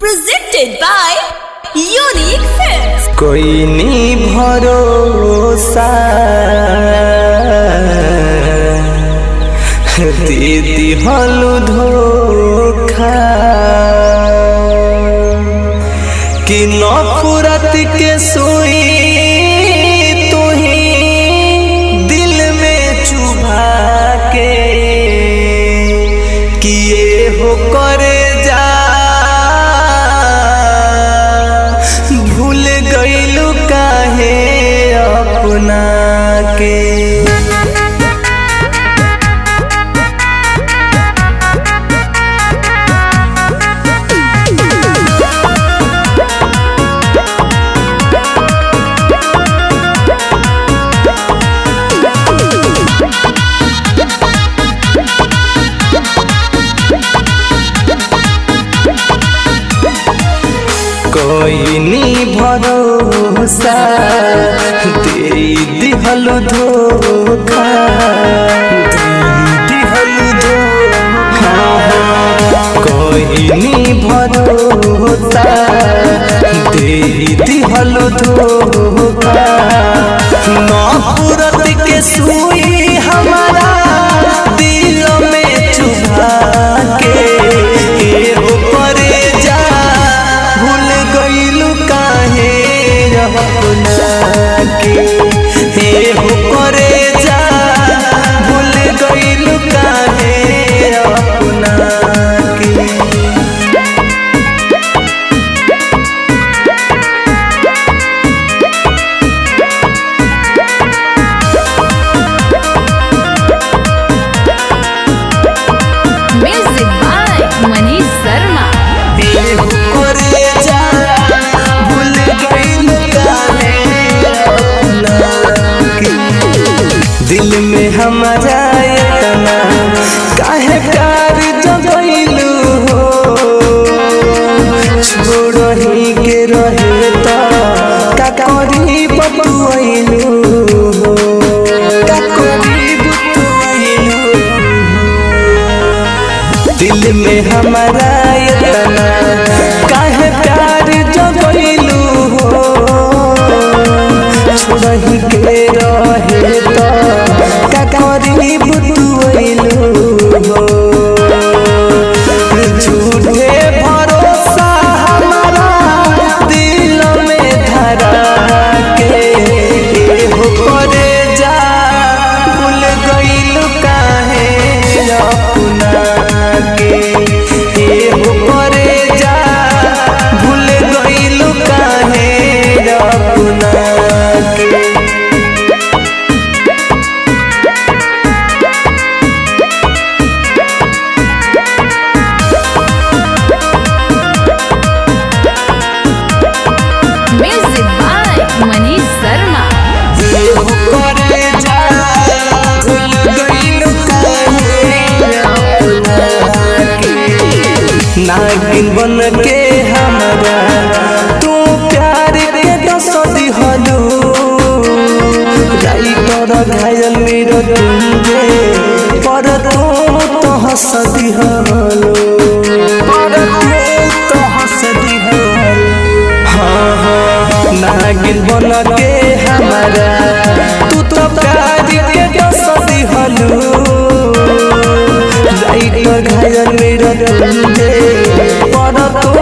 Presented by Unique Films. कोई नी भरोसा दीदी हलु धोखा कि नफरत के के कोई नी भरोसा दे दिहलु धोखा कोई नी भरोसा दे धोखा। नफरत के सुई अपना। के दिल में हमारा इतना काहे प्यार जगैलू हो? छोड़ही के घायल पर तू तो हंस दिहलू पर तू तो हंस दिहलू हाँ हाँ नागिन बन के हमारा तू तो प्यार के दस दिहलू राइटर घायल मेरो तुंजे पर तू